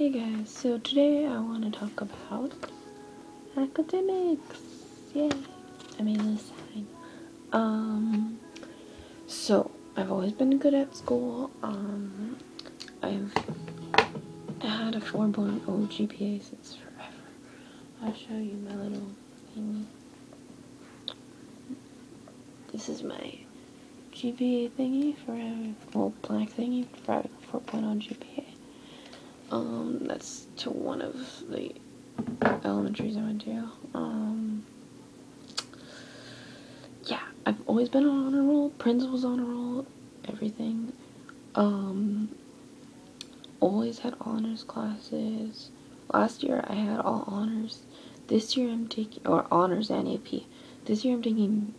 Hey guys, so today I want to talk about academics. Yay! I mean this sign. Um, so I've always been good at school. Um, I've had a 4.0 GPA since forever. I'll show you my little thingy. This is my GPA thingy for well, black thingy for 4.0 GPA. Um, that's to one of the elementaries I went to. Um, yeah, I've always been on honor roll. Prince was on a roll. Everything. Um, always had honors classes. Last year I had all honors. This year I'm taking, or honors and AP. This year I'm taking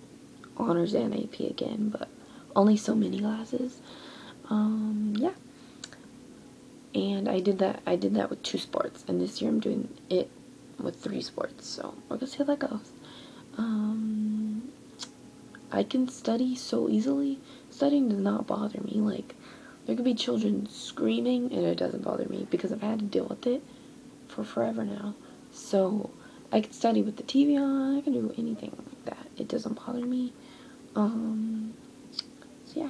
honors and AP again, but only so many classes. Um, yeah and I did that I did that with two sports. And this year I'm doing it with three sports. So we're gonna see how that goes. Um, I can study so easily. Studying does not bother me. Like there could be children screaming and it doesn't bother me because I've had to deal with it for forever now. So I can study with the TV on. I can do anything like that. It doesn't bother me. Um, so yeah.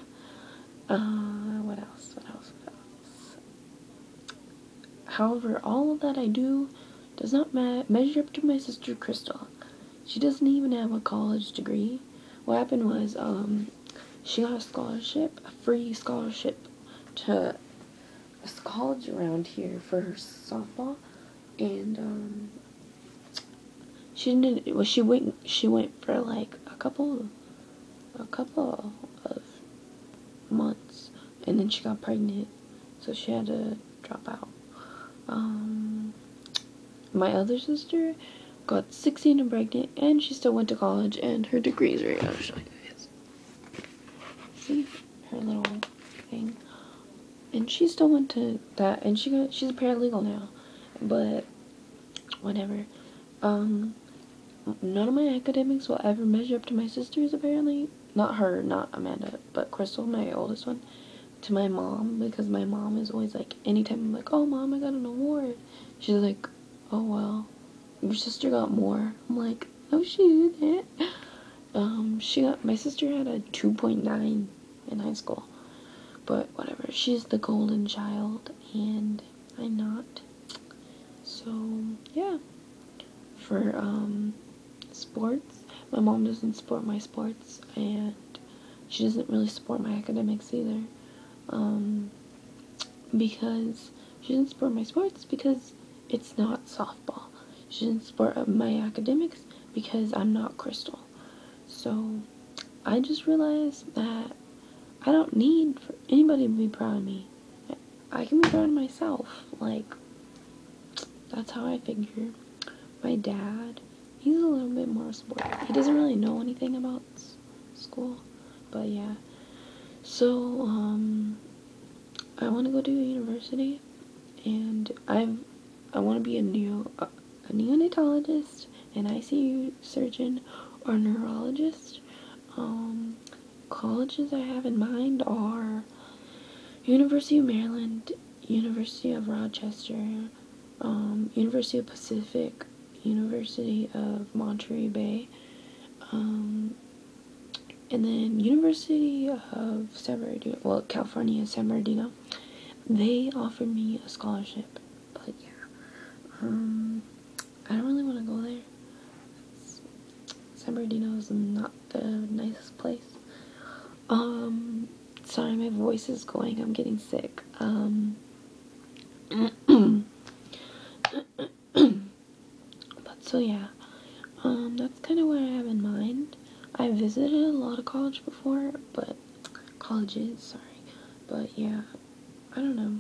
Uh, what else what else However, all that I do does not measure up to my sister Crystal. She doesn't even have a college degree. What happened was, um, she got a scholarship, a free scholarship to a college around here for her softball, and um, she didn't. Well, she went. She went for like a couple, a couple of months, and then she got pregnant, so she had to drop out. Um, my other sister got 16 and pregnant, and she still went to college, and her degree is right. I'll show you guys. See her little thing, and she still went to that, and she got she's a paralegal now, but whatever. Um, none of my academics will ever measure up to my sister's. Apparently, not her, not Amanda, but Crystal, my oldest one to my mom because my mom is always like, anytime I'm like, oh mom, I got an award, she's like, oh well, your sister got more. I'm like, no, she didn't. Um, she got my sister had a 2.9 in high school, but whatever. She's the golden child, and I'm not. So yeah, for um sports, my mom doesn't support my sports, and she doesn't really support my academics either um, because she didn't support my sports because it's not softball. She didn't support my academics because I'm not Crystal. So I just realized that I don't need for anybody to be proud of me. I can be proud of myself. Like, that's how I figure. My dad, he's a little bit more supportive. He doesn't really know anything about school, but yeah. So, um, I want to go to university, and i I want to be a neo a, a neonatologist, an ICU surgeon, or neurologist. Um, colleges I have in mind are University of Maryland, University of Rochester, um, University of Pacific, University of Monterey Bay, um, and then University of San Bernardino, well, California, San Bernardino, they offered me a scholarship. But yeah, um, I don't really want to go there. San Bernardino is not the nicest place. Um, sorry, my voice is going. I'm getting sick. Um, but so yeah, um, that's kind of what I have in mind. I visited a lot of college before, but colleges, sorry. But yeah, I don't know.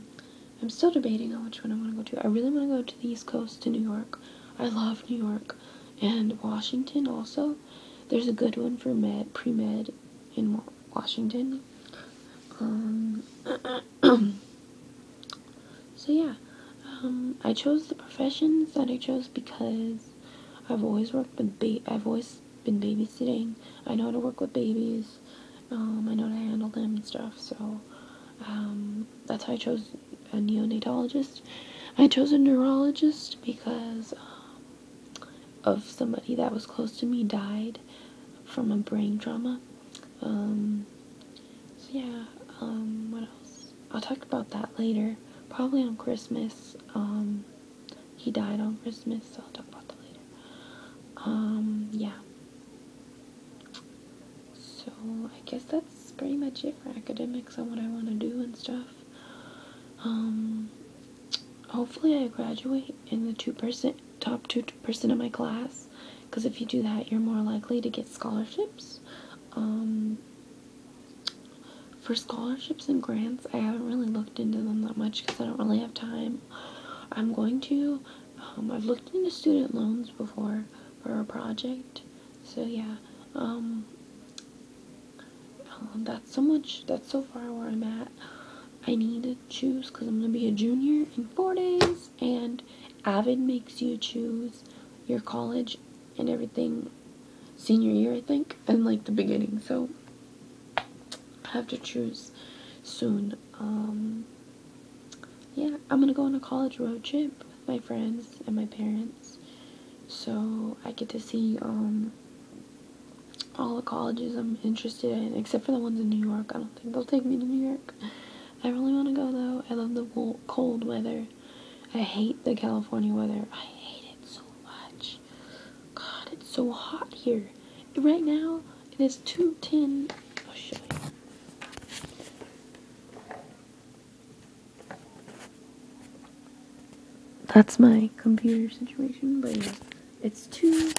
I'm still debating on which one I want to go to. I really want to go to the East Coast, to New York. I love New York. And Washington also. There's a good one for med, pre-med in Washington. Um, so yeah, um, I chose the professions that I chose because I've always worked with ba- I've always been babysitting. I know how to work with babies. Um, I know how to handle them and stuff. So um, that's how I chose a neonatologist. I chose a neurologist because um, of somebody that was close to me died from a brain trauma. Um, so yeah, um, what else? I'll talk about that later. Probably on Christmas. Um, he died on Christmas, so I'll talk about that later. Um, yeah. So I guess that's pretty much it for academics and what I want to do and stuff. Um, hopefully I graduate in the two percent top two percent of my class, because if you do that, you're more likely to get scholarships. Um, for scholarships and grants, I haven't really looked into them that much because I don't really have time. I'm going to. Um, I've looked into student loans before for a project, so yeah. Um, that's so much. That's so far where I'm at. I need to choose because I'm gonna be a junior in four days, and Avid makes you choose your college and everything senior year, I think, and like the beginning. So I have to choose soon. Um, yeah, I'm gonna go on a college road trip with my friends and my parents, so I get to see um all the colleges I'm interested in, except for the ones in New York. I don't think they'll take me to New York. I really want to go though. I love the cold weather. I hate the California weather. I hate it so much. God, it's so hot here. Right now, it is 210. I'll show you. That's my computer situation, but yeah, it's 2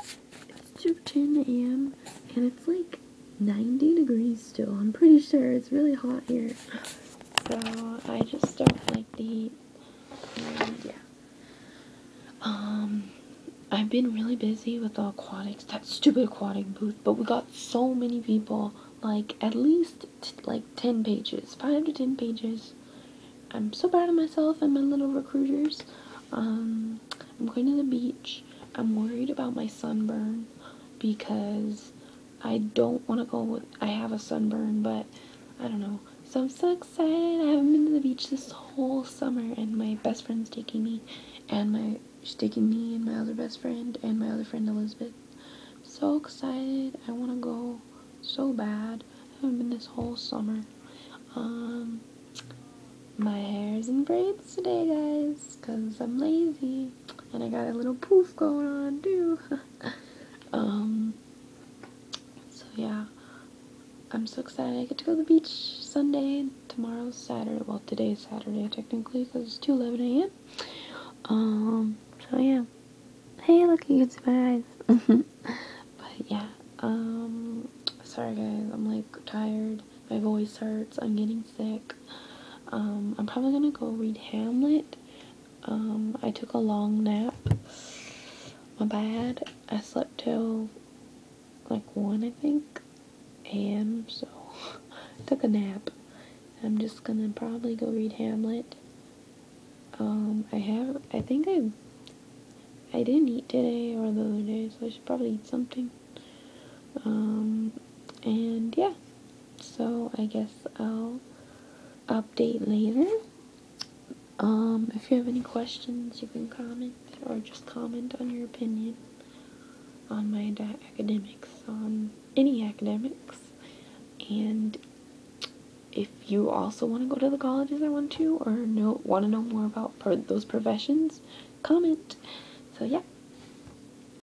it's 2:10 a.m. and it's like 90 degrees still. I'm pretty sure it's really hot here. So I just don't like the heat. And yeah. Um I've been really busy with the aquatics, that stupid aquatic booth, but we got so many people, like at least like 10 pages, 5 to 10 pages. I'm so proud of myself and my little recruiters. Um, I'm going to the beach. I'm worried about my sunburn because I don't want to go with, I have a sunburn, but I don't know. So I'm so excited. I haven't been to the beach this whole summer, and my best friend's taking me, and my she's taking me and my other best friend and my other friend Elizabeth. So excited. I want to go so bad. I haven't been this whole summer. Um, my hair is in braids today, guys, because I'm lazy. And I got a little poof going on, too. um, so yeah. I'm so excited. I get to go to the beach Sunday. Tomorrow's Saturday. Well, today's Saturday, technically, because it's 2.11 a.m. Um, so yeah. Hey, look, you can see my eyes. but yeah. Um, sorry, guys. I'm, like, tired. My voice hurts. I'm getting sick. Um, I'm probably gonna go read Hamlet. Um, I took a long nap. My bad. I slept till like 1, I think, a.m. So, took a nap. I'm just gonna probably go read Hamlet. Um, I have, I think I, I didn't eat today or the other day, so I should probably eat something. Um, and yeah, so I guess I'll update later. Um, if you have any questions, you can comment or just comment on your opinion on my academics, on any academics. And if you also want to go to the colleges I want to, or know want to know more about those professions, comment. So yeah,